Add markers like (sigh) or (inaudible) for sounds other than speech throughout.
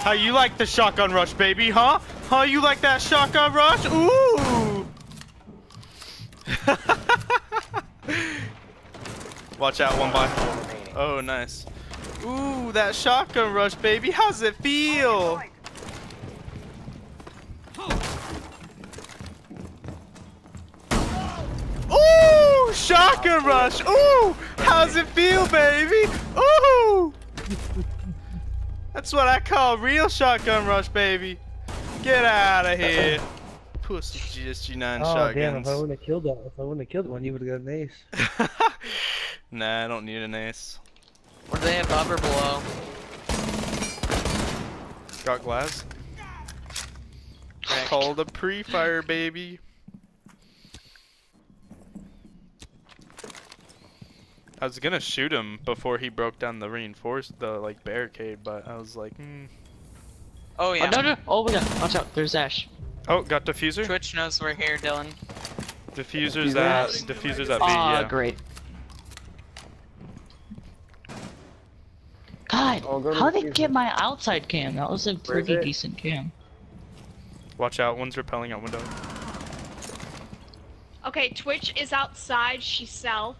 How you like the shotgun rush, baby, huh? How you like that shotgun rush? Ooh! (laughs) Watch out, one by. Oh, nice. Ooh, that shotgun rush, baby. How's it feel? Ooh, shotgun rush. Ooh, how's it feel, baby? Ooh. That's what I call real shotgun rush, baby. Get out of here. Pussy GSG9 Oh shotguns. damn! If I wouldn't have killed that, if I wouldn't have killed one, you would have got an ace. (laughs) nah, I don't need an ace. Or do they have upper below? Got glass. Call the pre-fire, baby. I was gonna shoot him before he broke down the reinforced the like barricade, but I was like, hmm. Oh yeah. Oh, no, no. Oh my god. Watch out. There's Ash. Oh, got diffuser. Twitch knows we're here, Dylan. Diffuser's at diffuser's at B. Ah, yeah. great. God, go how did they get my outside cam? That was a pretty decent cam. Watch out, one's repelling out window. Okay, Twitch is outside. She's south.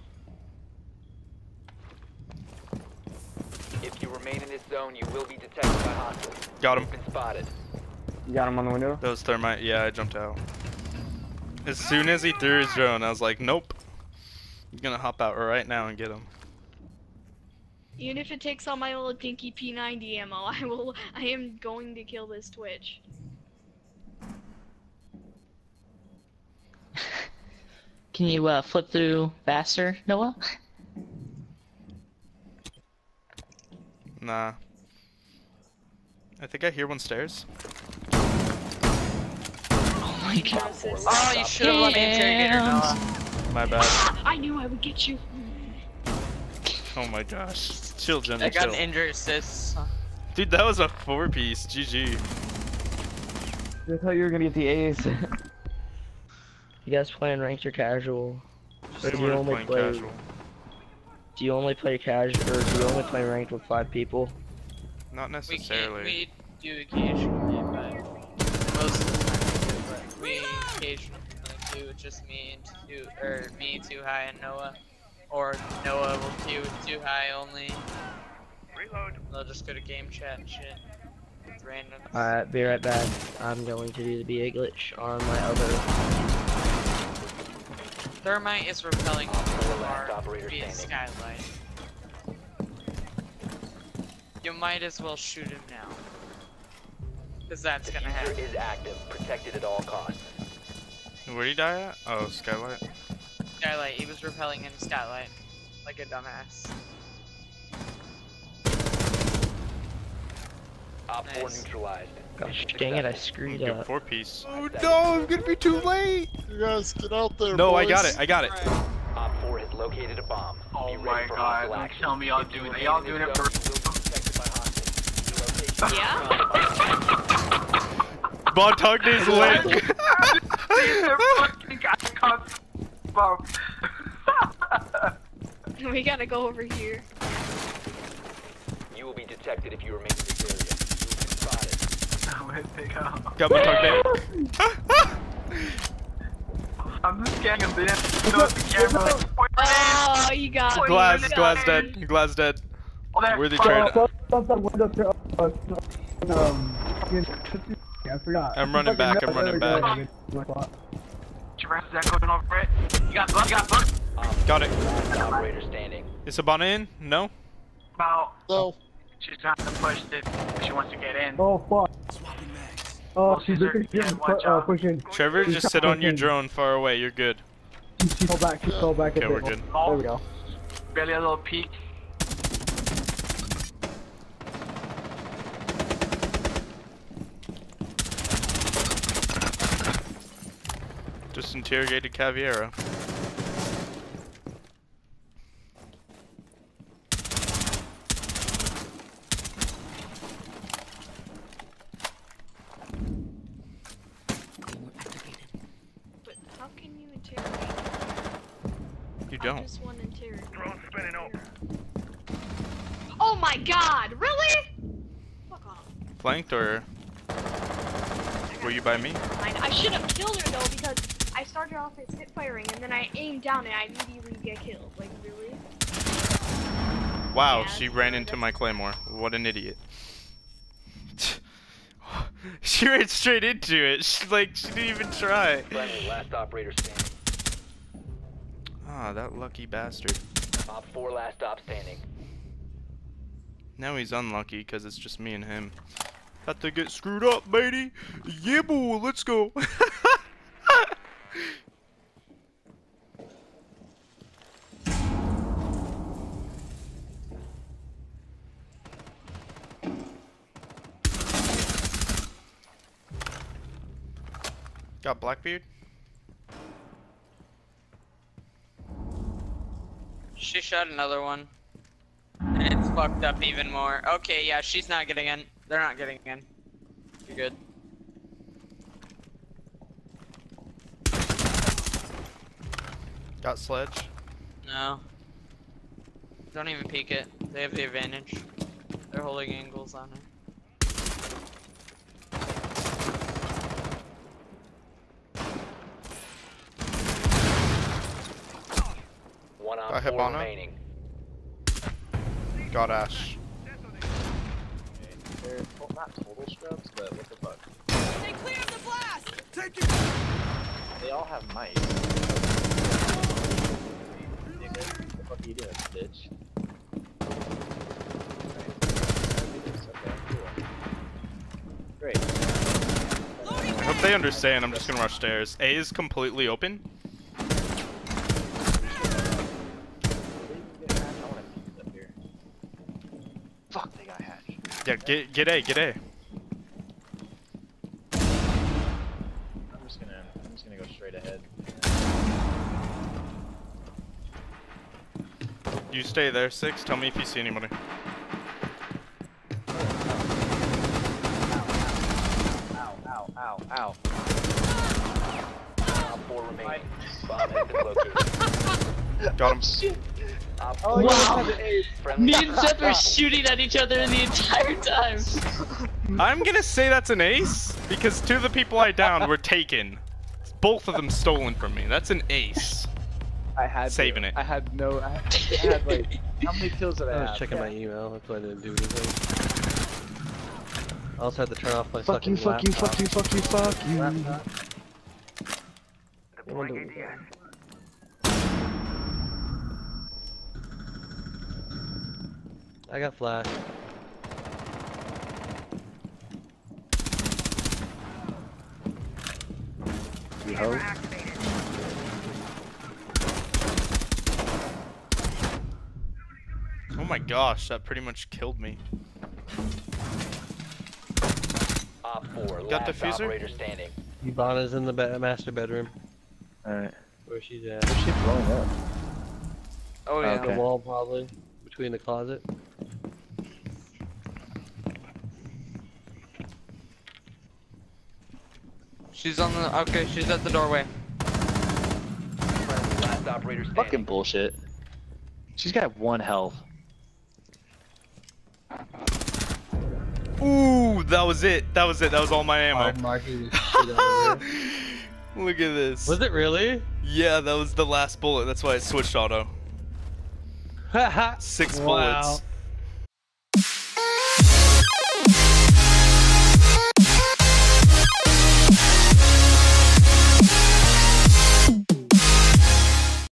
If you remain in this zone, you will be detected by hostiles. Got him. Been spotted. You got him on the window. That was thermite. Yeah, I jumped out. As soon as he threw his drone, I was like, nope. He's gonna hop out right now and get him. Even if it takes all my little dinky P90 ammo, (laughs) I will. I am going to kill this Twitch. Can you uh, flip through faster, Noah? Nah. I think I hear one stairs. Oh my god. Oh, you should have let me interrogate her, Noah. My bad. I knew I would get you. Oh my gosh. Chill, Jenny, I got chill. an injury assist. Dude, that was a four piece. GG. I thought you were gonna get the ace. You guys playing ranked or casual? Or do you We're only playing play? casual. Do you only play casual, or do you only play ranked with five people? Not We can't. necessarily. We do occasionally, but most of the time we do. But we occasionally do just me and two, or me, too high, and Noah, or Noah will do too high only. Reload. They'll just go to game chat and shit. It's random. Alright, be right back. I'm going to do the BA glitch on my other. Thermite is repelling four from last our operator via standing. skylight. You might as well shoot him now. Cause that's The gonna diffuser happen. is active, protected at all costs. Where'd he die at? Oh, skylight. Skylight, he was repelling in skylight. Like a dumbass. Op 4 neutralized. Gosh dang it, I screwed up. four piece. Oh no, I'm gonna be too late. You guys, get out there, No, I got it. I got it. Op 4 has located a bomb. Oh Be ready my for God, don't tell me y'all If doing it. Y'all in doing it first. zone, you will be detected by hostiles. Yeah. Montagne's link. (laughs) (laughs) We gotta go over here. You will be detected if you remain in this area. You will be spotted. Got Montagne. (laughs) I'm just scanning him, man. No, the camera. Point your name. Oh, you got me. Glass, got glass me. dead. Glass dead. Oh, there. Worthy Oh, trade. I forgot. I'm running back, I'm running back. Travis, is over it? You got blood, you got blood. Op Got it. last operator standing. Is Sabana in? No? About. No. She's trying to push it. She wants to get in. Oh fuck. Oh, she's Caesar, looking yeah, yeah, uh, pushing. Trevor, She's just sit on your drone far away. You're good. She, she fell back. She fell back. a Okay, we're good. There we go. Barely a little peek. Just interrogated Caveira. But how can you interrogate? You I don't. just want to interrogate. Oh my god, really? Fuck off. flanked or were you by me? I, I should have killed her though because I started off as hip firing and then I aimed down and I immediately get killed. Like really? Wow, Yeah, she ran into my claymore. What an idiot. (laughs) she ran straight into it. She, like she didn't even try. Friendly, last operator standing. Ah, that lucky bastard. Op 4, last stop standing. Now he's unlucky because it's just me and him. Had to get screwed up, matey. Yeah, boy, let's go. (laughs) Got Blackbeard? She shot another one. And it's fucked up even more. Okay, yeah, she's not getting in. They're not getting in. You're good. Got Sledge? No. Don't even peek it. They have the advantage. They're holding angles on it. One Got on 4 Hibana? remaining. Got Ash. They're not total scrubs, but what the fuck? They cleared the blast! They all have mice. What the fuck are you doing, bitch? Great. I hope they understand I'm just gonna rush stairs. A is completely open. Fuck, they got hatched. Yeah, get get A, get A. I'm just gonna, I'm just gonna go straight ahead. You stay there, six. Tell me if you see anybody. Ow, ow, ow, ow. Op 4 remaining. Bomb has been located. Got him. Uh, Op Oh, Wow. have the ace. friendly. Me and (laughs) Zep are shooting at each other the entire time. (laughs) I'm gonna say that's an ace because two of the people I downed were taken. Both of them stolen from me. That's an ace. I had Saving to. it. I had no. I had, I had like how many kills did I, I have? I was checking my email. That's why I didn't do anything. I also had to turn off my Fuck fucking you! Fuck you! Fuck you! Fuck you! Fuck you! laptop. I wonder- I got flash. You hoe. Oh my gosh, that pretty much killed me. Op 4, Got last diffuser? operator standing. Hibana's in the be master bedroom. Alright. Where she's at. Where's she blowing up? Oh yeah. Okay. The wall probably. Between the closet. She's on the. Okay, she's at the doorway. Last operator standing. Fucking bullshit. She's got one health. Ooh, that was it. That was it. That was all my ammo. (laughs) Look at this. Was it really? Yeah, that was the last bullet. That's why it switched auto. (laughs) Six Wow. bullets.